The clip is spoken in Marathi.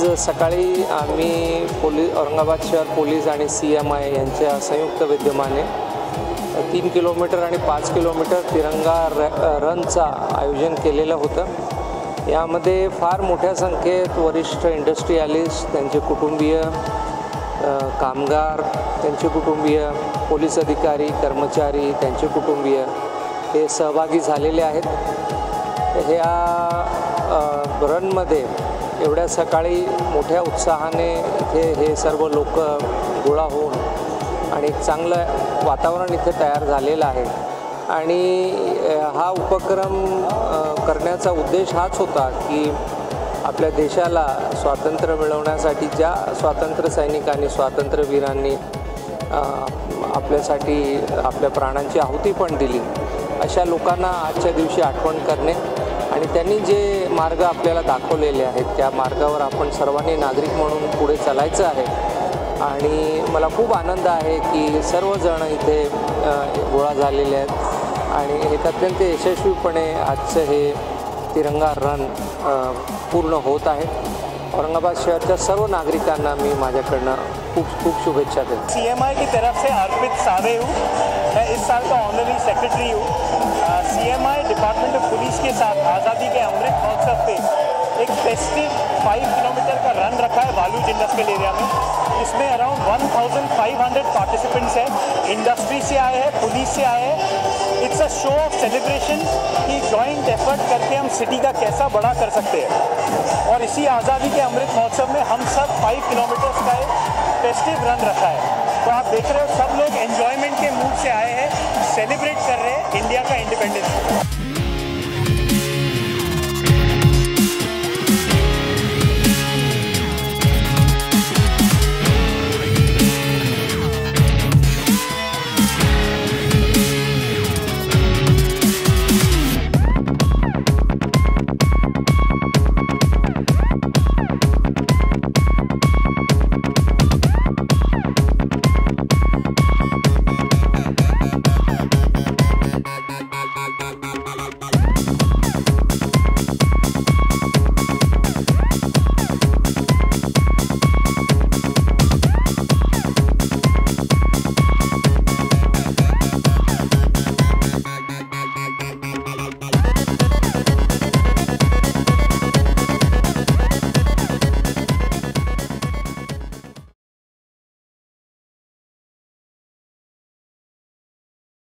सकाळी आम्ही पोलीस औरंगाबाद शहर पोलीस आणि सी एम आय यांच्या संयुक्त विद्यमाने तीन किलोमीटर आणि पाच किलोमीटर तिरंगा र रनचं आयोजन केलेलं होतं. यामध्ये फार मोठ्या संख्येत वरिष्ठ इंडस्ट्रियालिस्ट त्यांचे कुटुंबीय कामगार त्यांचे कुटुंबीय पोलीस अधिकारी कर्मचारी त्यांचे कुटुंबीय हे सहभागी झालेले आहेत. ह्या रनमध्ये एवढ्या सकाळी मोठ्या उत्साहाने इथे हे सर्व लोक गोळा होऊन आणि एक चांगलं वातावरण इथे तयार झालेलं आहे. आणि हा उपक्रम करण्याचा उद्देश हाच होता की आपल्या देशाला स्वातंत्र्य मिळवण्यासाठी ज्या स्वातंत्र्य सैनिकांनी स्वातंत्र्यवीरांनी आपल्यासाठी आपल्या प्राणांची आहुती पण दिली अशा लोकांना आजच्या दिवशी आठवण करणे आणि त्यांनी जे मार्ग आपल्याला दाखवलेले आहेत त्या मार्गावर आपण सर्वांनी नागरिक म्हणून पुढे चालायचं आहे. आणि मला खूप आनंद आहे की सर्वजण इथे गोळा झालेले आहेत. आणि एक अत्यंत यशस्वीपणे आजचं हे तिरंगा रन पूर्ण होत आहे. औरंगाबाद शहरच्या सर्व नागरिकांना मी माझ्याकडनं खूप खूप शुभेच्छा देतो. सीएमआई की तरफ से अर्पित सावे हूँ. मैं इस साल का ऑनररी सेक्रेटरी हूँ. सीएमआई डिपार्टमेंट ऑफ़ पुलिस के साथ आज़ादी के अमृत महोत्सव पे एक फेस्टिव फाइव किलोमीटर का रन रखा है बालूज इंडस्ट्रियल एरिया में। इसमें अराउंड 1500 पार्टिसिपेंट्स हैं। इंडस्ट्री से आए हैं पुलिस से आए हैं। It's a show of celebration कि जॉइंट एफर्ट करके हम सिटी का कैसा बड़ा कर सकते हैं। और इसी आज़ादी के अमृत महोत्सव में हम सब फाइव किलोमीटर्स का एक फेस्टिव रन रखा है। तो आप देख रहे हो, सब लोग एन्जॉयमेंट के मूड से आए हैं। independence.